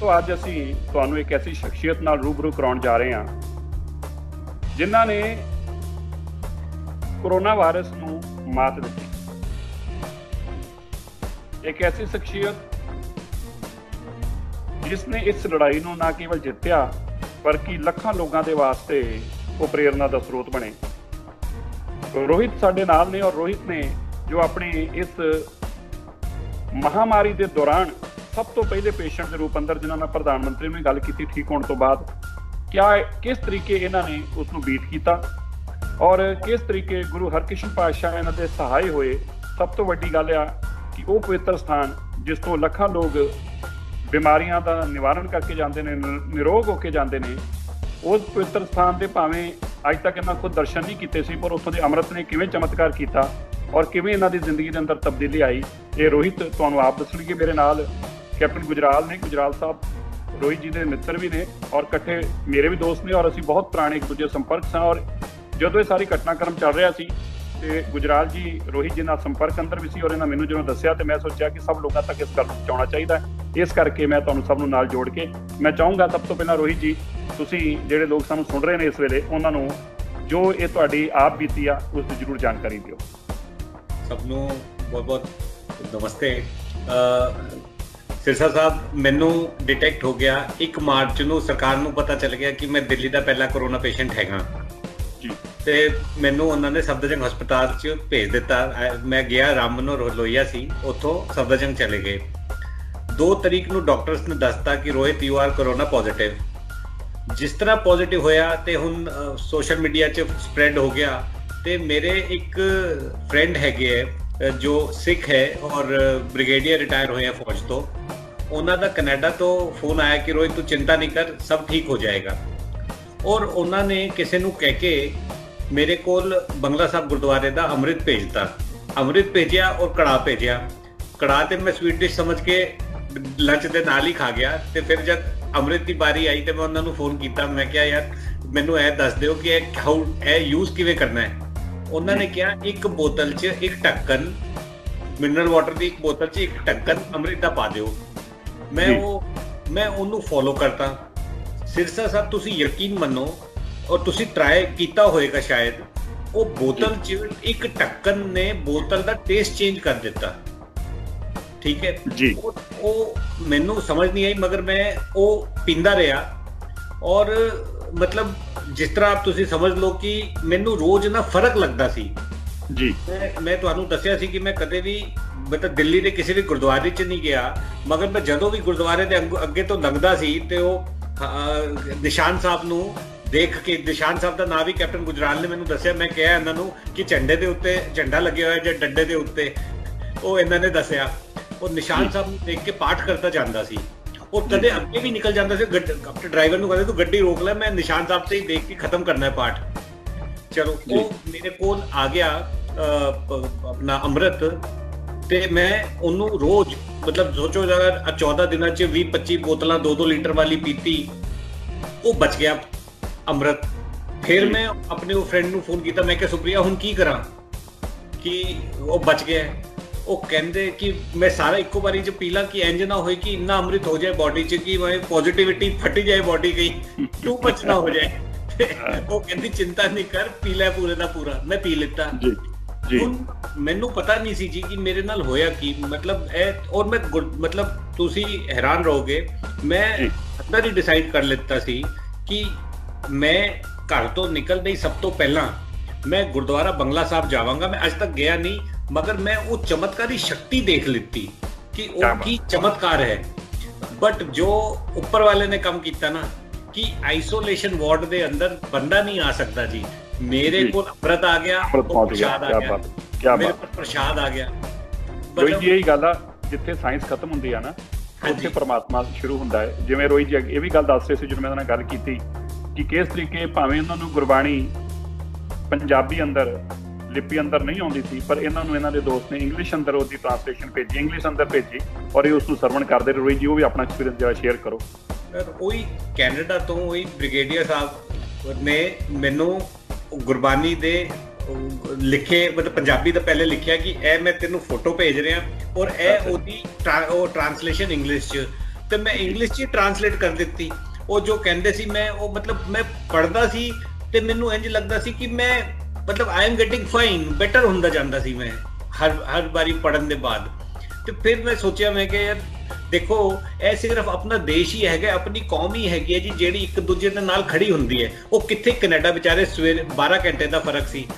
ਦੋਸਤੋ ਅੱਜ ਅਸੀਂ ਤੁਹਾਨੂੰ ਇੱਕ ਐਸੀ ਸ਼ਖਸੀਅਤ ਨਾਲ ਰੂਬਰੂ ਕਰਾਉਣ ਜਾ ਰਹੇ ਹਾਂ, ਜਿਨ੍ਹਾਂ ਨੇ ਕੋਰੋਨਾ ਵਾਇਰਸ ਨੂੰ ਮਾਤ ਦਿੱਤੀ। ਇੱਕ ਐਸੀ ਸ਼ਖਸੀਅਤ ਜਿਸ ਨੇ ਇਸ ਲੜਾਈ ਨੂੰ ਨਾ ਕੇਵਲ ਜਿੱਤਿਆ, ਬਲਕਿ ਲੱਖਾਂ ਲੋਕਾਂ ਦੇ ਵਾਸਤੇ ਉਹ ਪ੍ਰੇਰਣਾ ਦਾ ਸਰੋਤ ਬਣੇ। ਰੋਹਿਤ ਸਾਡੇ ਨਾਲ ਨੇ ਔਰ ਰੋਹਿਤ ਨੇ ਜੋ ਆਪਣੀ ਇਸ ਮਹਾਮਾਰੀ ਦੇ ਦੌਰਾਨ ਸਭ ਤੋਂ ਪਹਿਲੇ ਪੇਸ਼ੈਂਟ ਦੇ ਰੂਪ ਅੰਦਰ ਜਿਨ੍ਹਾਂ ਨਾਲ ਪ੍ਰਧਾਨ ਮੰਤਰੀ ਨੇ ਗੱਲ ਕੀਤੀ ਠੀਕ ਹੋਣ ਤੋਂ ਬਾਅਦ, ਕਿਆ ਕਿਸ ਤਰੀਕੇ ਇਹਨਾਂ ਨੇ ਉਸ ਨੂੰ ਬੀਟ ਕੀਤਾ ਔਰ ਕਿਸ ਤਰੀਕੇ ਗੁਰੂ ਹਰਕ੍ਰਿਸ਼ਨ ਪਾਤਸ਼ਾਹ ਇਹਨਾਂ ਦੇ ਸਹਾਈ ਹੋਏ, ਸਭ ਤੋਂ ਵੱਡੀ ਗੱਲ ਆ ਕਿ ਉਹ ਪਵਿੱਤਰ ਸਥਾਨ ਜਿਸ ਤੋਂ ਲੱਖਾਂ ਲੋਕ ਬਿਮਾਰੀਆਂ ਦਾ ਨਿਵਾਰਨ ਕਰਕੇ ਜਾਂਦੇ ਨੇ, ਨਿਰੋਗ ਹੋ ਕੇ ਜਾਂਦੇ ਨੇ, ਉਸ ਪਵਿੱਤਰ ਸਥਾਨ ਦੇ ਭਾਵੇਂ ਅੱਜ ਤੱਕ ਇਹਨਾਂ ਖੁਦ ਦਰਸ਼ਨ ਨਹੀਂ ਕੀਤੇ ਸੀ, ਪਰ ਉੱਥੋਂ ਦੇ ਅੰਮ੍ਰਿਤ ਨੇ ਕਿਵੇਂ ਚਮਤਕਾਰ ਕੀਤਾ ਔਰ ਕਿਵੇਂ ਇਹਨਾਂ ਦੀ ਜ਼ਿੰਦਗੀ ਦੇ ਅੰਦਰ ਤਬਦੀਲੀ ਆਈ, ਇਹ ਰੋਹਿਤ ਤੁਹਾਨੂੰ ਆਪ ਦੱਸਣਗੇ ਮੇਰੇ ਨਾਲ। ਕੈਪਟਨ ਗੁਜਰਾਲ ਨੇ, ਗੁਜਰਾਲ ਸਾਹਿਬ ਰੋਹਿਤ ਜੀ ਦੇ ਮਿੱਤਰ ਵੀ ਨੇ ਔਰ ਇਕੱਠੇ ਮੇਰੇ ਵੀ ਦੋਸਤ ਨੇ ਔਰ ਅਸੀਂ ਬਹੁਤ ਪੁਰਾਣੇ ਇੱਕ ਦੂਜੇ ਸੰਪਰਕ ਸਾਂ ਔਰ ਜਦੋਂ ਇਹ ਸਾਰੀ ਘਟਨਾਕ੍ਰਮ ਚੱਲ ਰਿਹਾ ਸੀ ਤੇ ਗੁਜਰਾਲ ਜੀ, ਰੋਹਿਤ ਜੀ ਨਾਲ ਸੰਪਰਕ ਅੰਦਰ ਵੀ ਸੀ ਔਰ ਇਹਨਾਂ ਮੈਨੂੰ ਜਦੋਂ ਦੱਸਿਆ ਤੇ ਮੈਂ ਸੋਚਿਆ ਕਿ ਸਭ ਲੋਕਾਂ ਤੱਕ ਇਸ ਗੱਲ ਨੂੰ ਪਹੁੰਚਾਉਣਾ ਚਾਹੀਦਾ ਇਸ ਕਰਕੇ ਮੈਂ ਤੁਹਾਨੂੰ ਸਭ ਨੂੰ ਨਾਲ ਜੋੜ ਕੇ ਮੈਂ ਚਾਹੂੰਗਾ ਸਭ ਤੋਂ ਪਹਿਲਾਂ ਰੋਹਿਤ ਜੀ, ਤੁਸੀਂ ਜਿਹੜੇ ਲੋਕ ਸਾਨੂੰ ਸੁਣ ਰਹੇ ਨੇ ਇਸ ਵੇਲੇ, ਉਹਨਾਂ ਨੂੰ ਜੋ ਇਹ ਤੁਹਾਡੀ ਆਪ ਬੀਤੀ ਆ, ਉਸ ਦੀ ਜ਼ਰੂਰ ਜਾਣਕਾਰੀ ਦਿਓ। ਸਭ ਨੂੰ ਬਹੁਤ ਬਹੁਤ ਨਮਸਤੇ ਸਿਰਸਾ ਸਾਹਿਬ ਮੈਨੂੰ ਡਿਟੈਕਟ ਹੋ ਗਿਆ 1 ਮਾਰਚ ਨੂੰ ਸਰਕਾਰ ਨੂੰ ਪਤਾ ਚੱਲ ਗਿਆ ਕਿ ਮੈਂ ਦਿੱਲੀ ਦਾ ਪਹਿਲਾ ਕਰੋਨਾ ਪੇਸ਼ੈਂਟ ਹੈਗਾ। ਜੀ। ਤੇ ਮੈਨੂੰ ਉਹਨਾਂ ਨੇ ਸਫਦਰਜੰਗ ਹਸਪਤਾਲ 'ਚ ਭੇਜ ਦਿੱਤਾ। ਮੈਂ ਗਿਆ ਰਾਮ ਮਨੋਹਰ ਲੋਈਆ ਸੀ ਉੱਥੋਂ ਸਫਦਰਜੰਗ ਚਲੇ ਗਏ। 2 ਤਰੀਕ ਨੂੰ ਡਾਕਟਰਸ ਨੇ ਦੱਸਤਾ ਕਿ Rohit you are corona positive ਜਿਸ ਤਰ੍ਹਾਂ ਪੋਜ਼ਿਟਿਵ ਹੋਇਆ ਤੇ ਹੁਣ ਸੋਸ਼ਲ ਮੀਡੀਆ 'ਚ ਸਪਰੈਡ ਹੋ ਗਿਆ। ਤੇ ਮੇਰੇ ਇੱਕ ਫਰੈਂਡ ਹੈਗੇ ਜੋ ਸਿੱਖ ਹੈ ਔਰ ਬ੍ਰਿਗੇਡੀਅਰ ਰਿਟਾਇਰ ਹੋਏ ਆ ਫੌਜ ਤੋਂ, ਉਹਨਾਂ ਦਾ ਕੈਨੇਡਾ ਤੋਂ ਫੋਨ ਆਇਆ ਕਿ ਰੋਹਿਤ ਤੂੰ ਚਿੰਤਾ ਨਹੀਂ ਕਰ, ਸਭ ਠੀਕ ਹੋ ਜਾਏਗਾ। ਔਰ ਉਹਨਾਂ ਨੇ ਕਿਸੇ ਨੂੰ ਕਹਿ ਕੇ ਮੇਰੇ ਕੋਲ ਬੰਗਲਾ ਸਾਹਿਬ ਗੁਰਦੁਆਰੇ ਦਾ ਅੰਮ੍ਰਿਤ ਭੇਜਤਾ। ਅੰਮ੍ਰਿਤ ਭੇਜਿਆ ਔਰ ਕੜਾ ਭੇਜਿਆ। ਕੜਾ ਤੇ ਮੈਂ ਸਵੀਟ ਡਿਸ਼ ਸਮਝ ਕੇ ਲੰਚ ਦੇ ਨਾਲ ਹੀ ਖਾ ਗਿਆ ਤੇ ਫਿਰ ਜਦ ਅੰਮ੍ਰਿਤ ਦੀ ਵਾਰੀ ਆਈ ਤੇ ਮੈਂ ਉਹਨਾਂ ਨੂੰ ਫੋਨ ਕੀਤਾ। ਮੈਂ ਕਿਹਾ, ਯਾਰ, ਮੈਨੂੰ ਇਹ ਦੱਸ ਦਿਓ ਕਿ ਇਹ ਹਾਊ ਇਹ ਯੂਜ਼ ਕਿਵੇਂ ਕਰਨਾ ਹੈ? ਉਹਨਾਂ ਨੇ ਕਿਹਾ ਇੱਕ ਬੋਤਲ 'ਚ ਇੱਕ ਢੱਕਣ ਮਿਨਰਲ ਵਾਟਰ ਦੀ ਇੱਕ ਬੋਤਲ 'ਚ ਇੱਕ ਢੱਕਣ ਅੰਮ੍ਰਿਤ ਦਾ ਪਾ ਦਿਓ। ਮੈਂ ਉਹ ਮੈਂ ਉਹਨੂੰ ਫੋਲੋ ਕਰਤਾ। ਸਿਰਸਾ ਸਾਹਿਬ ਤੁਸੀਂ ਯਕੀਨ ਮੰਨੋ ਔਰ ਤੁਸੀਂ ਟਰਾਈ ਕੀਤਾ ਹੋਵੇਗਾ ਸ਼ਾਇਦ ਉਹ ਬੋਤਲ 'ਚ ਇੱਕ ਢੱਕਣ ਨੇ ਬੋਤਲ ਦਾ ਟੇਸਟ ਚੇਂਜ ਕਰ ਦਿੱਤਾ। ਠੀਕ ਹੈ? ਜੀ। ਉਹ ਮੈਨੂੰ ਸਮਝ ਨਹੀਂ ਆਈ ਮਗਰ ਮੈਂ ਉਹ ਪੀਂਦਾ ਰਿਹਾ। ਔਰ ਮਤਲਬ ਜਿਸ ਤਰ੍ਹਾਂ ਆਪ ਤੁਸੀਂ ਸਮਝ ਲਓ ਕਿ ਮੈਨੂੰ ਰੋਜ਼ ਨਾ ਫ਼ਰਕ ਲੱਗਦਾ ਸੀ। ਜੀ। ਮੈਂ ਤੁਹਾਨੂੰ ਦੱਸਿਆ ਸੀ ਕਿ ਮੈਂ ਕਦੇ ਵੀ ਮਤਲਬ ਦਿੱਲੀ ਦੇ ਕਿਸੇ ਵੀ ਗੁਰਦੁਆਰੇ 'ਚ ਨਹੀਂ ਗਿਆ ਮਗਰ ਮੈਂ ਜਦੋਂ ਵੀ ਗੁਰਦੁਆਰੇ ਦੇ ਅੱਗੇ ਤੋਂ ਲੰਘਦਾ ਸੀ ਤੇ ਉਹ ਨਿਸ਼ਾਨ ਸਾਹਿਬ ਨੂੰ ਦੇਖ ਕੇ ਨਿਸ਼ਾਨ ਸਾਹਿਬ ਦਾ ਨਾਮ ਵੀ ਕੈਪਟਨ ਗੁਜਰਾਲ ਨੇ ਮੈਨੂੰ ਦੱਸਿਆ ਮੈਂ ਕਿਹਾ ਇਹਨਾਂ ਨੂੰ ਕਿ ਝੰਡੇ ਦੇ ਉੱਤੇ ਝੰਡਾ ਲੱਗਿਆ ਹੋਇਆ ਜਾਂ ਡੰਡੇ ਦੇ ਉੱਤੇ ਉਹ ਇਹਨਾਂ ਨੇ ਦੱਸਿਆ। ਉਹ ਨਿਸ਼ਾਨ ਸਾਹਿਬ ਨੂੰ ਦੇਖ ਕੇ ਪਾਠ ਕਰਦਾ ਜਾਂਦਾ ਸੀ। ਉਹ ਕਦੇ ਅੱਗੇ ਵੀ ਨਿਕਲ ਜਾਂਦਾ ਸੀ ਆਪਣੇ ਡਰਾਈਵਰ ਨੂੰ ਕਹਿੰਦੇ ਤੂੰ ਗੱਡੀ ਰੋਕ ਲੈ ਮੈਂ ਨਿਸ਼ਾਨ ਸਾਹਿਬ ਤੇ ਹੀ ਦੇਖ ਕੇ ਖਤਮ ਕਰਨਾ ਹੈ ਪਾਠ। ਚਲੋ ਉਹ ਮੇਰੇ ਕੋਲ ਆ ਗਿਆ ਆਪਣਾ ਅੰਮ੍ਰਿਤ ਤੇ ਮੈਂ ਉਹਨੂੰ ਰੋਜ਼ ਮਤਲਬ ਸੋਚੋ ਜਰਾ 14 ਦਿਨਾਂ ਚ 20 25 ਬੋਤਲਾਂ 2-2 ਲੀਟਰ ਵਾਲੀ ਪੀਤੀ ਉਹ ਬਚ ਗਿਆ ਅੰਮ੍ਰਿਤ। ਫਿਰ ਮੈਂ ਆਪਣੇ ਉਹ ਫਰੈਂਡ ਨੂੰ ਫੋਨ ਕੀਤਾ ਮੈਂ ਕਿਹਾ ਸੁਪਰੀਆ ਹੁਣ ਕੀ ਕਰਾਂ? ਕਿ ਉਹ ਬਚ ਗਿਆ। ਉਹ ਕਹਿੰਦੇ ਕਿ ਮੈਂ ਸਾਰਾ ਇੱਕੋ ਵਾਰੀ ਚ ਪੀ ਲਾਂ ਕਿ ਇੰਜ ਨਾ ਹੋਏ ਕਿ ਇੰਨਾ ਅੰਮ੍ਰਿਤ ਹੋ ਜਾਏ ਬਾਡੀ ਚ ਕਿ ਮੈਂ ਪੋਜ਼ਿਟਿਵਿਟੀ ਫਟ ਜਾਏ ਬਾਡੀ ਗਈ। ਕਿਉਂ ਬਚਣਾ ਹੋ ਜਾਏ? ਉਹ ਕਹਿੰਦੀ ਚਿੰਤਾ ਨਹੀਂ ਕਰ ਪੀ ਲੈ ਪੂਰੇ ਦਾ ਪੂਰਾ। ਮੈਂ ਪੀ ਲਿੱਤਾ। ਜੀ ਜੀ। ਮੈਨੂੰ ਪਤਾ ਨਹੀਂ ਸੀ ਜੀ ਕਿ ਮੇਰੇ ਨਾਲ ਹੋਇਆ ਕੀ। ਮਤਲਬ ਇਹ ਔਰ ਮੈਂ ਮਤਲਬ ਤੁਸੀਂ ਹੈਰਾਨ ਰਹੋਗੇ। ਮੈਂ ਅੰਦਰ ਹੀ ਡਿਸਾਈਡ ਕਰ ਲਿੱਤਾ ਸੀ ਕਿ ਮੈਂ ਘਰ ਤੋਂ ਨਿਕਲਦੇ ਹੀ ਸਭ ਤੋਂ ਪਹਿਲਾਂ ਮੈਂ ਗੁਰਦੁਆਰਾ ਬੰਗਲਾ ਸਾਹਿਬ ਜਾਵਾਂਗਾ। ਮੈਂ ਅੱਜ ਤੱਕ ਗਿਆ ਨਹੀਂ। ਮਗਰ ਮੈਂ ਉਹ ਚਮਤਕਾਰੀ ਸ਼ਕਤੀ ਦੇਖ ਲਿੱਤੀ ਕਿ ਉਹ ਕੀ ਚਮਤਕਾਰ ਹੈ ਬਟ ਜੋ ਉੱਪਰ ਵਾਲੇ ਨੇ ਕੰਮ ਕੀਤਾ ਨਾ ਕਿ ਆਈਸੋਲੇਸ਼ਨ ਵਾਰਡ ਦੇ ਅੰਦਰ ਬੰਦਾ ਨਹੀਂ ਆ ਸਕਦਾ ਜੀ ਮੇਰੇ ਕੋਲ ਅਮਰਤ ਆ ਗਿਆ ਪ੍ਰਸ਼ਾਦ ਆ ਗਿਆ ਕੀ ਬਾਤ ਮੇਰੇ ਕੋਲ ਪ੍ਰਸ਼ਾਦ ਆ ਗਿਆ ਰੋਹਿਤ ਜੀ ਇਹ ਗੱਲ ਆ ਜਿੱਥੇ ਸਾਇੰਸ ਖਤਮ ਹੁੰਦੀ ਆ ਨਾ ਉੱਥੇ ਪਰਮਾਤਮਾ ਸ਼ੁਰੂ ਹੁੰਦਾ ਹੈ ਜਿਵੇਂ ਰੋਹਿਤ ਜੀ ਇਹ ਵੀ ਗੱਲ ਦੱਸ ਰਹੇ ਸੀ ਜਦੋਂ ਮੈਂ ਉਹਨਾਂ ਨਾਲ ਗੱਲ ਕੀਤੀ ਕਿ ਕਿਸ ਤਰੀਕੇ ਭਾਵੇਂ ਉਹਨਾਂ ਨੂੰ ਗੁਰਬਾਣੀ ਪੰਜਾਬੀ ਅੰਦਰ ਲਿਪੀ ਅੰਦਰ ਨਹੀਂ ਆਉਂਦੀ ਸੀ ਪਰ ਇਹਨਾਂ ਨੂੰ ਇਹਨਾਂ ਦੇ ਦੋਸਤ ਨੇ ਇੰਗਲਿਸ਼ ਅੰਦਰ ਉਹਦੀ ਟ੍ਰਾਂਸਲੇਸ਼ਨ ਭੇਜੀ ਇੰਗਲਿਸ਼ ਅੰਦਰ ਭੇਜੀ ਔਰ ਇਹ ਉਸ ਨੂੰ ਸਰਵਣ ਕਰਦੇ ਰਹੇ ਜੀ ਉਹ ਵੀ ਆਪਣਾ ਐਕਸਪੀਰੀਅੰਸ ਜਿਹੜਾ ਸ਼ੇਅਰ ਕਰੋ। ਸਰ ਉਹੀ ਕੈਨੇਡਾ ਤੋਂ ਉਹੀ ਬ੍ਰਿਗੇਡੀਅਰ ਸਾਹਿਬ ਨੇ ਮੈਨੂੰ ਗੁਰਬਾਨੀ ਦੇ ਲਿਖੇ ਮਤਲਬ ਪੰਜਾਬੀ ਦਾ ਪਹਿਲੇ ਲਿਖਿਆ ਕਿ ਇਹ ਮੈਂ ਤੈਨੂੰ ਫੋਟੋ ਭੇਜ ਰਿਹਾ ਔਰ ਇਹ ਉਹਦੀ ਉਹ ਟ੍ਰਾਂਸਲੇਸ਼ਨ ਇੰਗਲਿਸ਼ ਚ। ਤੇ ਮੈਂ ਇੰਗਲਿਸ਼ 'ਚ ਟ੍ਰਾਂਸਲੇਟ ਕਰ ਦਿੱਤੀ। ਉਹ ਜੋ ਕਹਿੰਦੇ ਸੀ ਮੈਂ ਉਹ ਮਤਲਬ ਮੈਂ ਪੜਦਾ ਸੀ ਤੇ ਮੈਨੂੰ ਇੰਜ ਲੱਗਦਾ ਸੀ ਕਿ ਮੈਂ ਮਤਲਬ I am getting fine better ਹੁੰਦਾ ਜਾਂਦਾ ਸੀ ਮੈਂ, ਹਰ ਹਰ ਵਾਰੀ ਪੜਨ ਦੇ ਬਾਅਦ। ਤੇ ਫਿਰ ਮੈਂ ਸੋਚਿਆ, ਮੈਂ ਕਿ ਯਾਰ, ਦੇਖੋ, ਇਹ ਸਿਰਫ ਆਪਣਾ ਦੇਸ਼ ਹੀ ਹੈਗਾ, ਆਪਣੀ ਕੌਮ ਹੀ ਹੈਗੀ ਹੈ ਜੀ, ਜਿਹੜੀ ਇੱਕ ਦੂਜੇ ਦੇ ਨਾਲ ਖੜੀ ਹੁੰਦੀ ਹੈ। ਉਹ ਕਿੱਥੇ ਕੈਨੇਡਾ ਵਿਚਾਰੇ ਸਵੇਰੇ 12 ਘੰਟੇ ਦਾ ਫ਼ਰਕ ਸੀ।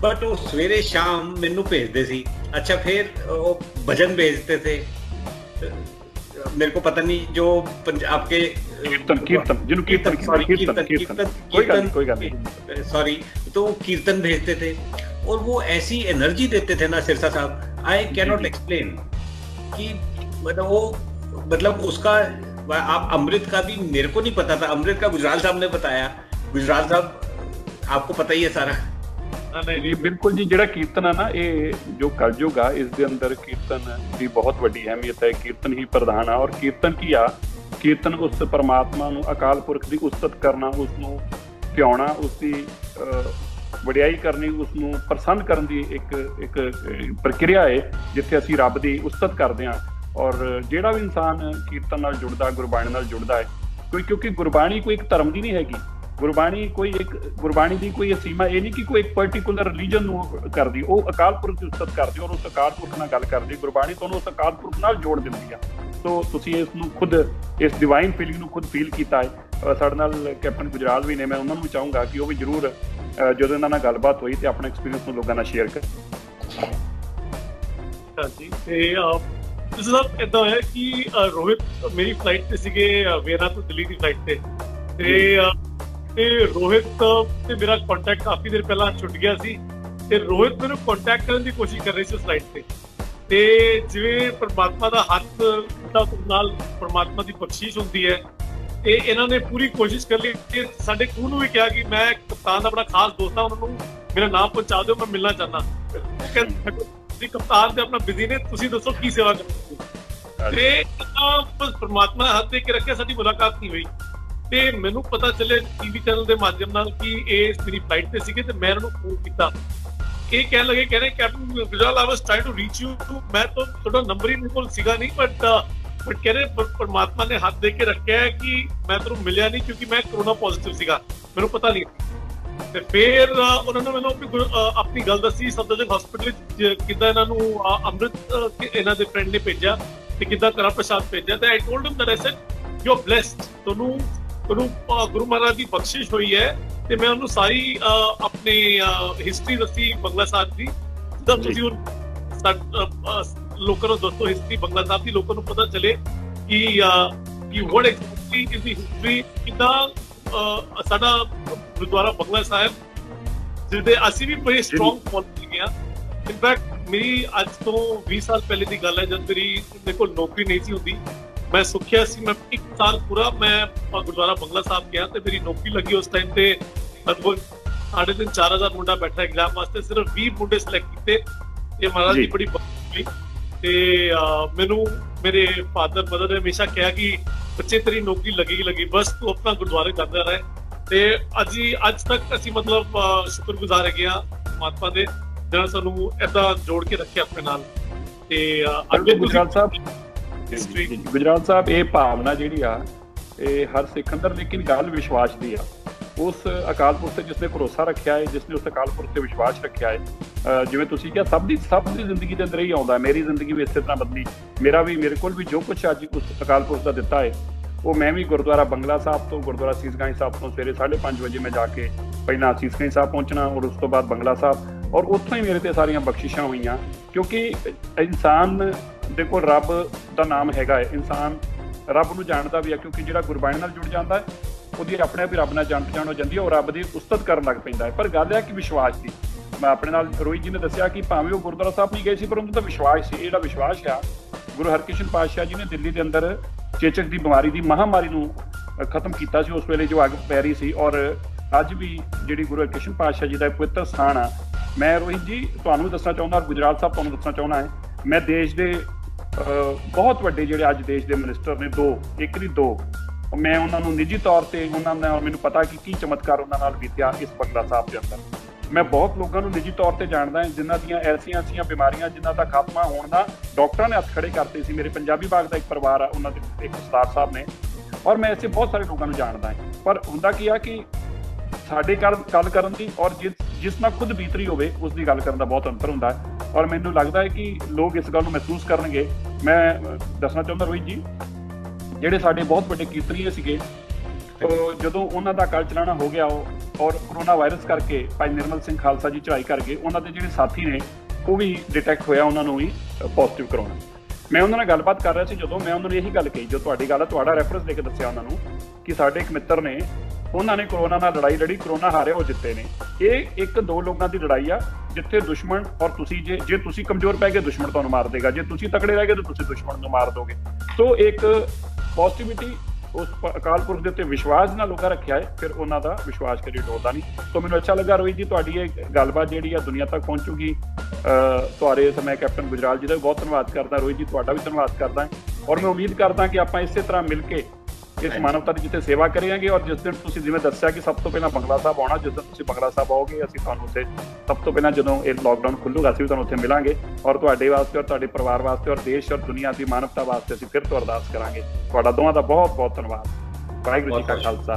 ਬਟ ਉਹ ਸਵੇਰੇ ਸ਼ਾਮ ਮੈਨੂੰ ਭੇਜਦੇ ਸੀ। ਅੱਛਾ, ਫਿਰ ਉਹ ਭਜਨ ਭੇਜਦੇ ਥੇ। मेरे को पता नहीं जो पंजाब के कीर्तन कीर्तन जिनको कीर्तन कीर्तन कीर्तन कीर्तन सॉरी तो कीर्तन भेजते थे और वो ऐसी एनर्जी देते थे ना सिरसा साहब आई कैन नॉट एक्सप्लेन कि मतलब वो मतलब उसका आप अमृत का भी मेरे को नहीं पता था। अमृत का गुजराल साहब ने बताया। गुजराल साहब आपको पता ही है सारा। ਨਹੀਂ ਬਿਲਕੁਲ ਜੀ, ਜਿਹੜਾ ਕੀਰਤਨ ਆ ਨਾ, ਇਹ ਜੋ ਕਲਯੁਗ ਆ, ਇਸ ਦੇ ਅੰਦਰ ਕੀਰਤਨ ਦੀ ਬਹੁਤ ਵੱਡੀ ਅਹਿਮੀਅਤ ਹੈ, ਕੀਰਤਨ ਹੀ ਪ੍ਰਧਾਨ ਆ, ਔਰ ਕੀਰਤਨ ਕੀ ਆ? ਕੀਰਤਨ ਉਸ ਪਰਮਾਤਮਾ ਨੂੰ, ਅਕਾਲ ਪੁਰਖ ਦੀ ਉਸਤਤ ਕਰਨਾ ਉਸ ਨੂੰ ਧਿਆਉਣਾ ਉਸ ਦੀ ਵਡਿਆਈ ਕਰਨੀ ਉਸ ਨੂੰ ਪ੍ਰਸੰਨ ਕਰਨ ਦੀ ਇੱਕ ਇੱਕ ਪ੍ਰਕਿਰਿਆ ਹੈ ਜਿੱਥੇ ਅਸੀਂ ਰੱਬ ਦੀ ਉਸਤਤ ਕਰਦੇ ਹਾਂ। ਔਰ ਜਿਹੜਾ ਵੀ ਇਨਸਾਨ ਕੀਰਤਨ ਨਾਲ ਜੁੜਦਾ, ਗੁਰਬਾਣੀ ਨਾਲ ਜੁੜਦਾ ਹੈ ਕੋਈ, ਕਿਉਂਕਿ ਗੁਰਬਾਣੀ ਕੋਈ ਇੱਕ ਧਰਮ ਦੀ ਨਹੀਂ ਹੈਗੀ। ਗੁਰਬਾਣੀ ਕੋਈ ਇੱਕ ਗੁਰਬਾਣੀ ਦੀ ਕੋਈ ਸੀਮਾ ਇਹ ਨਹੀਂ ਕਿ ਕੋਈ ਇੱਕ ਪਾਰਟਿਕੂਲਰ ਰਿਲੀਜਨ ਨੂੰ ਕਰਦੀ ਉਹ ਅਕਾਲ ਪੁਰਖ ਦੀ ਉਸਤਤ ਕਰਦੀ ਔਰ ਉਸ ਅਕਾਲ ਪੁਰਖ ਨਾਲ ਗੱਲ ਕਰਦੀ ਗੁਰਬਾਣੀ ਤੁਹਾਨੂੰ ਉਸ ਅਕਾਲ ਪੁਰਖ ਨਾਲ ਜੋੜ ਦਿੰਦੀ ਆ। ਸੋ ਤੁਸੀਂ ਇਸ ਨੂੰ ਖੁਦ ਇਸ ਡਿਵਾਈਨ ਫੀਲਿੰਗ ਨੂੰ ਖੁਦ ਫੀਲ ਕੀਤਾ ਹੈ। ਸਾਡੇ ਨਾਲ ਕੈਪਟਨ ਗੁਜਰਾਲ ਵੀ ਨੇ ਮੈਂ ਉਹਨਾਂ ਨੂੰ ਚਾਹੂੰਗਾ ਕਿ ਉਹ ਵੀ ਜਰੂਰ ਜਦੋਂ ਇਹਨਾਂ ਨਾਲ ਗੱਲਬਾਤ ਹੋਈ ਤੇ ਆਪਣਾ ਐਕਸਪੀਰੀਅੰਸ ਨੂੰ ਲੋਕਾਂ ਨਾਲ ਸ਼ੇਅਰ ਕਰ। ਹਾਂਜੀ ਤੇ ਇਸ ਦਾ ਇਦਾਂ ਹੈ ਕਿ ਰੋਹਿਤ ਮੇਰੀ ਫਲਾਈਟ ਤੇ ਸੀਗੇ ਵੇਰਾ ਤੋਂ ਦਿੱਲੀ ਦੀ ਫਲਾਈਟ ਤੇ। ਤੇ ਤੇ ਰੋਹਿਤ ਤੇ ਮੇਰਾ ਕੰਟੈਕਟ ਕਾਫੀ ਦੇਰ ਪਹਿਲਾਂ ਛੁੱਟ ਗਿਆ ਸੀ ਤੇ ਰੋਹਿਤ ਮੈਨੂੰ ਕੰਟੈਕਟ ਕਰਨ ਦੀ ਕੋਸ਼ਿਸ਼ ਕਰ ਰਹੀ ਸੀ ਉਸ ਲਾਈਟ ਤੇ। ਤੇ ਜਿਵੇਂ ਪਰਮਾਤਮਾ ਦਾ ਹੱਥ ਦਾ ਨਾਲ ਪਰਮਾਤਮਾ ਦੀ ਬਖਸ਼ਿਸ਼ ਹੁੰਦੀ ਹੈ, ਤੇ ਇਹਨਾਂ ਨੇ ਪੂਰੀ ਕੋਸ਼ਿਸ਼ ਕਰ ਲਈ ਕਿ ਸਾਡੇ ਕੂ ਨੂੰ ਵੀ ਕਿਹਾ ਕਿ ਮੈਂ ਕਪਤਾਨ ਦਾ ਬੜਾ ਖਾਸ ਦੋਸਤ ਹਾਂ, ਉਹਨਾਂ ਨੂੰ ਮੇਰਾ ਨਾਮ ਪਹੁੰਚਾ ਦਿਓ, ਮੈਂ ਮਿਲਣਾ ਚਾਹਨਾ ਉਹ ਕਹਿੰਦੇ ਤੁਸੀਂ ਕਪਤਾਨ ਤੇ ਆਪਣਾ ਬਿਜ਼ੀ ਨੇ, ਤੁਸੀਂ ਦੱਸੋ ਕੀ ਸੇਵਾ ਕਰੋਗੇ ਤੇ ਪਰਮਾਤਮਾ ਹੱਥ ਦੇ ਕੇ ਰੱਖਿਆ, ਸਾਡੀ ਮੁਲਾਕਾਤ ਨਹੀਂ ਹੋਈ। ਤੇ ਮੈਨੂੰ ਪਤਾ ਚੱਲਿਆ ਟੀਵੀ ਚੈਨਲ ਦੇ ਮਾਧਿਅਮ ਨਾਲ ਕਿ ਇਹ ਮੇਰੀ ਫਲਾਈਟ ਤੇ ਸੀਗੇ ਤੇ ਮੈਂ ਇਹਨਾਂ ਨੂੰ ਫੋਨ ਕੀਤਾ। ਇਹ ਕਹਿਣ ਲੱਗੇ ਕਹਿੰਦੇ captain Gujral I was trying to reach you too ਮੈਂ ਤਾਂ ਤੁਹਾਡਾ ਨੰਬਰ ਹੀ ਮੇਰੇ ਕੋਲ ਸੀਗਾ ਨਹੀਂ ਬਟ ਬਟ ਕਹਿੰਦੇ ਪਰਮਾਤਮਾ ਨੇ ਹੱਥ ਦੇ ਕੇ ਰੱਖਿਆ ਹੈ ਕਿ ਮੈਂ ਤੁਹਾਨੂੰ ਮਿਲਿਆ ਨਹੀਂ ਕਿਉਂਕਿ ਮੈਂ ਕਰੋਨਾ ਪੋਜ਼ਿਟਿਵ ਸੀਗਾ। ਮੈਨੂੰ ਪਤਾ ਨਹੀਂ। ਤੇ ਫਿਰ ਉਹਨਾਂ ਨੇ ਮੈਨੂੰ ਆਪਣੀ ਆਪਣੀ ਗੱਲ ਦੱਸੀ ਸਬਦਜਨ ਹਸਪੀਟਲ ਕਿੱਦਾਂ ਇਹਨਾਂ ਨੂੰ ਅੰਮ੍ਰਿਤ ਇਹਨਾਂ ਦੇ ਫਰੈਂਡ ਨੇ ਭੇਜਿਆ ਤੇ ਕਿੱਦਾਂ ਕਰਾ ਪ੍ਰਸ਼ਾਦ ਭੇਜਿਆ। ਤੇ I told him that I said you are blessed ਤੁਹਾਨੂੰ ਗੁਰੂ ਗੁਰੂ ਮਹਾਰਾਜ ਦੀ ਬਖਸ਼ਿਸ਼ ਹੋਈ ਹੈ ਤੇ ਮੈਂ ਉਹਨੂੰ ਸਾਰੀ ਆਪਣੀ ਹਿਸਟਰੀ ਦੱਸੀ ਬੰਗਲਾ ਸਾਹਿਬ ਦੀ। ਜਦ ਤੁਸੀਂ ਲੋਕਾਂ ਨੂੰ ਦੱਸੋ ਹਿਸਟਰੀ ਬੰਗਲਾ ਸਾਹਿਬ ਦੀ ਲੋਕਾਂ ਨੂੰ ਪਤਾ ਚੱਲੇ ਕਿ ਕਿ what actually is the history ਕਿਦਾਂ ਸਾਡਾ ਗੁਰਦੁਆਰਾ ਬੰਗਲਾ ਸਾਹਿਬ ਜਿਹਦੇ ਅਸੀਂ ਵੀ ਬੜੇ ਸਟਰੋਂਗ ਫੋਲੋ ਗਿਆ ਇਨਫੈਕਟ ਮੇਰੀ ਅੱਜ ਤੋਂ 20 ਸਾਲ ਪਹਿਲੇ ਦੀ ਗੱਲ ਹੈ ਜਦ ਮੇਰੀ ਮੇਰੇ ਕੋਲ ਨੌਕਰੀ ਨਹੀਂ ਸੀ ਹੁੰਦੀ। ਮੈਂ ਸੁਖਿਆ ਸੀ ਮੈਂ ਇੱਕ ਸਾਲ ਪੂਰਾ ਮੈਂ ਗੁਰਦੁਆਰਾ ਬੰਗਲਾ ਸਾਹਿਬ ਗਿਆ ਤੇ ਮੇਰੀ ਨੌਕਰੀ ਲੱਗੀ ਉਸ ਟਾਈਮ ਤੇ ਲਗਭਗ ਸਾਢੇ ਤਿੰਨ 4000 ਮੁੰਡਾ ਬੈਠਾ ਐਗਜ਼ਾਮ ਵਾਸਤੇ ਸਿਰਫ 20 ਮੁੰਡੇ ਸਿਲੈਕਟ ਕੀਤੇ ਇਹ ਮਹਾਰਾਜ ਦੀ ਬੜੀ ਹੋਈ। ਤੇ ਮੈਨੂੰ ਮੇਰੇ ਫਾਦਰ ਮਦਰ ਨੇ ਹਮੇਸ਼ਾ ਕਿਹਾ ਕਿ ਬੱਚੇ ਤੇਰੀ ਨੌਕਰੀ ਲੱਗੀ ਲੱਗੀ ਬਸ ਤੂੰ ਆਪਣਾ ਗੁਰਦੁਆਰੇ ਜਾਂਦਾ ਰਹੇ। ਤੇ ਅੱਜ ਅੱਜ ਤੱਕ ਅਸੀਂ ਮਤਲਬ ਸ਼ੁਕਰਗੁਜ਼ਾਰ ਹੈਗੇ ਆ ਮਾਤਮਾ ਦੇ ਜਿਹੜਾ ਸਾਨੂੰ ਇਦਾਂ ਜੋੜ ਕੇ ਰੱਖਿਆ ਆਪਣੇ ਨਾਲ। ਤੇ ਅੱਗੇ ਗੁਜਰਾਤ ਸਾਹਿਬ ਗੁਜਰਾਲ ਸਾਹਿਬ, ਇਹ ਭਾਵਨਾ ਜਿਹੜੀ ਆ, ਇਹ ਹਰ ਸਿੱਖ ਅੰਦਰ, ਲੇਕਿਨ ਗੱਲ ਵਿਸ਼ਵਾਸ ਦੀ ਆ। ਉਸ ਅਕਾਲ ਪੁਰਖ ਤੇ ਜਿਸ ਨੇ ਭਰੋਸਾ ਰੱਖਿਆ ਹੈ ਜਿਸ ਨੇ ਉਸ ਅਕਾਲ ਪੁਰਖ ਤੇ ਵਿਸ਼ਵਾਸ ਰੱਖਿਆ ਹੈ ਜਿਵੇਂ ਤੁਸੀਂ ਕਿਹਾ, ਸਭ ਦੀ ਸਭ ਦੀ ਜ਼ਿੰਦਗੀ ਦੇ ਅੰਦਰ ਹੀ ਆਉਂਦਾ ਮੇਰੀ ਜ਼ਿੰਦਗੀ ਵੀ ਇਸੇ ਤਰ੍ਹਾਂ ਬਦਲੀ। ਮੇਰਾ ਵੀ, ਮੇਰੇ ਕੋਲ ਵੀ ਜੋ ਕੁਝ ਅੱਜ ਉਸ ਅਕਾਲ ਪੁਰਖ ਦਾ ਦਿੱਤਾ ਹੈ, ਉਹ ਮੈਂ ਵੀ ਗੁਰਦੁਆਰਾ ਬੰਗਲਾ ਸਾਹਿਬ ਤੋਂ, ਗੁਰਦੁਆਰਾ ਸੀਸਗੰਜ ਸਾਹਿਬ ਤੋਂ ਸਵੇਰੇ 5:30 ਵਜੇ ਮੈਂ ਜਾ ਕੇ ਪਹਿਲਾਂ ਸੀਸਗੰਜ ਸਾਹਿਬ ਪਹੁੰਚਣਾ ਔਰ ਉਸ ਤੋਂ ਬਾਅਦ ਬੰਗਲਾ ਸਾਹਿਬ। ਔਰ ਉੱਥੋਂ ਹੀ ਮੇਰੇ ਤੇ ਸਾਰੀਆਂ ਬਖਸ਼ਿਸ਼ਾਂ ਹੋਈਆਂ, ਕਿਉਂਕਿ ਇਨਸਾਨ ਦੇ ਕੋਲ ਰੱਬ ਦਾ ਨਾਮ ਹੈਗਾ ਹੈ। ਇਨਸਾਨ ਰੱਬ ਨੂੰ ਜਾਣਦਾ ਵੀ ਹੈ, ਕਿਉਂਕਿ ਜਿਹੜਾ ਗੁਰਬਾਣੀ ਨਾਲ ਜੁੜ ਜਾਂਦਾ ਹੈ, ਉਹਦੀ ਆਪਣੇ ਆਪ ਹੀ ਰੱਬ ਨਾਲ ਜਾਣ ਪਛਾਣ ਹੋ ਜਾਂਦੀ ਹੈ ਔਰ ਰੱਬ ਦੀ ਉਸਤਤ ਕਰਨ ਲੱਗ ਪੈਂਦਾ ਹੈ। ਪਰ ਗੱਲ ਹੈ ਕਿ ਵਿਸ਼ਵਾਸ ਦੀ। ਮੈਂ ਆਪਣੇ ਨਾਲ ਰੋਹਿਤ ਜੀ ਨੇ ਦੱਸਿਆ ਕਿ ਭਾਵੇਂ ਉਹ ਗੁਰਦੁਆਰਾ ਸਾਹਿਬ ਨਹੀਂ ਗਏ ਸੀ ਪਰ ਉਹਨਾਂ ਦਾ ਵਿਸ਼ਵਾਸ ਸੀ, ਇਹ ਜਿਹੜਾ ਵਿਸ਼ਵਾਸ ਆ, ਗੁਰੂ ਹਰਕ੍ਰਿਸ਼ਨ ਪਾਤਸ਼ਾਹ ਜੀ ਨੇ ਦਿੱਲੀ ਦੇ ਅੰਦਰ ਚੇਚਕ ਦੀ ਬਿਮਾਰੀ ਦੀ ਮਹਾਮਾਰੀ ਨੂੰ ਖਤਮ ਕੀਤਾ ਸੀ, ਉਸ ਵੇਲੇ ਜੋ ਅੱਗ ਪੈ ਰਹੀ ਸੀ। ਔਰ ਅੱਜ ਵੀ ਜਿਹੜੀ ਗੁਰੂ ਹਰਕ੍ਰਿਸ਼ਨ ਪਾਤਸ਼ਾਹ ਜੀ ਦਾ ਪਵਿੱਤਰ ਸਥਾਨ ਆ ਮੈਂ ਰੋਹਿਤ ਜੀ, ਤੁਹਾਨੂੰ ਦੱਸਣਾ ਚਾਹੁੰਦਾ ਗੁਜਰਾਤ ਸਾਹਿਬ ਤੁਹਾਨੂੰ ਦੱਸਣਾ ਚਾਹੁੰਦਾ ਹੈ। ਮੈਂ ਦੇਸ਼ ਦੇ ਬਹੁਤ ਵੱਡੇ ਜਿਹੜੇ ਅੱਜ ਦੇਸ਼ ਦੇ ਮਿਨਿਸਟਰ ਨੇ, ਦੋ, ਇੱਕ ਨਹੀਂ ਦੋ। ਮੈਂ ਉਹਨਾਂ ਨੂੰ ਨਿੱਜੀ ਤੌਰ ਤੇ ਉਹਨਾਂ ਨਾਲ ਮੈਨੂੰ ਪਤਾ ਕਿ ਕੀ ਚਮਤਕਾਰ ਉਹਨਾਂ ਨਾਲ ਬੀਤਿਆ ਇਸ ਬੰਗਲਾ ਸਾਹਿਬ ਦੇ ਅੰਦਰ। ਮੈਂ ਬਹੁਤ ਲੋਕਾਂ ਨੂੰ ਨਿੱਜੀ ਤੌਰ ਤੇ ਜਾਣਦਾ ਹਾਂ, ਜਿਨ੍ਹਾਂ ਦੀਆਂ ਐਸੀਆਂ ਐਸੀਆਂ ਬਿਮਾਰੀਆਂ, ਜਿਨ੍ਹਾਂ ਦਾ ਖਾਤਮਾ ਹੋਣ ਦਾ ਡਾਕਟਰਾਂ ਨੇ ਹੱਥ ਖੜੇ ਕਰਤੇ ਸੀ। ਮੇਰੇ ਪੰਜਾਬੀ ਬਾਗ ਦਾ ਇੱਕ ਪਰਿਵਾਰ ਆ, ਉਹਨਾਂ ਦੇ, ਇੱਕ ਉਸਤਾਦ ਸਾਹਿਬ ਨੇ। ਔਰ ਮੈਂ ਐਸੇ ਬਹੁਤ ਸਾਰੇ ਲੋਕਾਂ ਨੂੰ ਜਾਣਦਾ ਹਾਂ। ਪਰ ਹੁੰਦਾ ਕੀ ਆ ਕਿ ਸਾਡੇ ਕਰ- ਗੱਲ ਕਰਨ ਦੀ ਔਰ ਜਿਸ ਜਿਸ ਨਾਲ ਖੁਦ ਬੀਤਰੀ ਹੋਵੇ ਉਸ ਦੀ ਗੱਲ ਕਰਨ ਦਾ ਬਹੁਤ ਅੰਤਰ ਹੁੰਦਾ ਹੈ। ਔਰ ਮੈਨੂੰ ਲੱਗਦਾ ਹੈ ਕਿ ਲੋਕ ਇਸ ਗੱਲ ਨੂੰ ਮਹਿਸੂਸ ਕਰਨਗੇ। ਮੈਂ ਦੱਸਣਾ ਚਾਹੁੰਦਾ ਰੋਹਿਤ ਜੀ, ਜਿਹੜੇ ਸਾਡੇ ਬਹੁਤ ਵੱਡੇ ਕੀਰਤਨੀਏ ਸੀਗੇ ਜਦੋਂ ਉਹਨਾਂ ਦਾ ਕੱਲ ਚਲਾਣਾ ਹੋ ਗਿਆ, ਉਹ, ਔਰ ਕਰੋਨਾ ਵਾਇਰਸ ਕਰਕੇ ਭਾਈ ਨਿਰਮਲ ਸਿੰਘ ਖਾਲਸਾ ਜੀ ਚੜਾਈ ਕਰ ਗਏ ਉਹਨਾਂ ਦੇ ਜਿਹੜੇ ਸਾਥੀ ਨੇ, ਉਹ ਵੀ ਡਿਟੈਕਟ ਹੋਇਆ, ਉਹਨਾਂ ਨੂੰ ਵੀ ਪੋਜ਼ਿਟਿਵ ਕਰੋਨਾ ਮੈਂ ਉਹਨਾਂ ਨਾਲ ਗੱਲਬਾਤ ਕਰ ਰਿਹਾ ਸੀ ਜਦੋਂ ਮੈਂ ਉਹਨਾਂ ਨੂੰ ਇਹੀ ਗੱਲ ਕਹੀ, ਜੋ ਤੁਹਾਡੀ ਗੱਲ ਹੈ ਤੁਹਾਡਾ ਰੈਫਰੈਂਸ ਦੇ ਕੇ ਦੱਸਿਆ ਉਹਨਾਂ ਨੂੰ, ਕਿ ਸਾਡੇ ਇੱਕ ਮਿੱਤਰ ਨੇ ਉਹਨਾਂ ਨੇ ਕਰੋਨਾ ਨਾਲ ਲੜਾਈ ਲੜੀ, ਕਰੋਨਾ ਹਾਰੇ ਉਹ ਜਿੱਤੇ ਨੇ। ਇਹ ਇੱਕ ਦੋ ਲੋਕਾਂ ਦੀ ਲੜਾਈ ਆ, ਜਿੱਥੇ ਦੁਸ਼ਮਣ ਔਰ ਤੁਸੀਂ ਜੇ ਜੇ ਤੁਸੀਂ ਕਮਜ਼ੋਰ ਪੈ ਗਏ, ਦੁਸ਼ਮਣ ਤੁਹਾਨੂੰ ਮਾਰ ਦੇਗਾ। ਜੇ ਤੁਸੀਂ ਤਕੜੇ ਰਹਿ ਗਏ, ਤਾਂ ਤੁਸੀਂ ਦੁਸ਼ਮਣ ਨੂੰ ਮਾਰ ਦੋਗੇ। ਸੋ ਇੱਕ ਪੋਜ਼ਿਟਿਵਿਟੀ ਉਸ ਅਕਾਲ ਪੁਰਖ ਦੇ ਉੱਤੇ ਵਿਸ਼ਵਾਸ ਨਾਲ ਲੋਕਾਂ ਰੱਖਿਆ ਹੈ, ਫਿਰ ਉਹਨਾਂ ਦਾ ਵਿਸ਼ਵਾਸ ਕਰੀ ਡੋਲਦਾ ਨਹੀਂ। ਸੋ ਮੈਨੂੰ ਅੱਛਾ ਲੱਗਾ ਰੋਹਿਤ ਜੀ, ਤੁਹਾਡੀ ਇਹ ਗੱਲਬਾਤ ਜਿਹੜੀ ਆ ਦੁਨੀਆ ਤੱਕ ਪਹੁੰਚੂਗੀ ਅਹ ਤੁਹਾਡੇ ਤੇ ਕੈਪਟਨ ਗੁਜਰਾਲ ਜੀ ਦਾ ਵੀ ਬਹੁਤ ਧੰਨਵਾਦ ਕਰਦਾ। ਰੋਹਿਤ ਜੀ, ਤੁਹਾਡਾ ਵੀ ਧੰਨਵਾਦ ਕਰਦਾ। ਔਰ ਮੈਂ ਉਮੀਦ ਕਰਦਾ ਕਿ ਆਪਾਂ ਇਸੇ ਤਰ੍ਹਾਂ ਮਿਲ ਕੇ ਇਸ ਮਾਨਵਤਾ ਦੀ ਜਿੱਥੇ ਸੇਵਾ ਕਰਾਂਗੇ ਔਰ ਜਿਸ ਦਿਨ ਤੁਸੀਂ ਜਿਵੇਂ ਦੱਸਿਆ ਕਿ ਸਭ ਤੋਂ ਪਹਿਲਾਂ ਬੰਗਲਾ ਸਾਹਿਬ ਆਉਣਾ, ਜਿਸ ਦਿਨ ਤੁਸੀਂ ਬੰਗਲਾ ਸਾਹਿਬ ਆਓਗੇ, ਅਸੀਂ ਤੁਹਾਨੂੰ ਉੱਥੇ ਸਭ ਤੋਂ ਪਹਿਲਾਂ ਜਦੋਂ ਇਹ ਲੋਕਡਾਊਨ ਖੁੱਲੂਗਾ, ਅਸੀਂ ਵੀ ਤੁਹਾਨੂੰ ਉੱਥੇ ਮਿਲਾਂਗੇ ਔਰ ਤੁਹਾਡੇ ਵਾਸਤੇ ਔਰ ਤੁਹਾਡੇ ਪਰਿਵਾਰ ਵਾਸਤੇ ਔਰ ਦੇਸ਼ ਔਰ ਦੁਨੀਆ ਦੀ ਮਾਨਵਤਾ ਵਾਸਤੇ ਅਸੀਂ ਫਿਰ ਤੋਂ ਅਰਦਾਸ ਕਰਾਂਗੇ। ਤੁਹਾਡਾ ਦੋਵਾਂ ਦਾ ਬਹੁਤ ਬਹੁਤ ਧੰਨਵਾਦ। ਵਾਹਿਗੁਰੂ ਜੀ ਕਾ ਖਾਲਸਾ।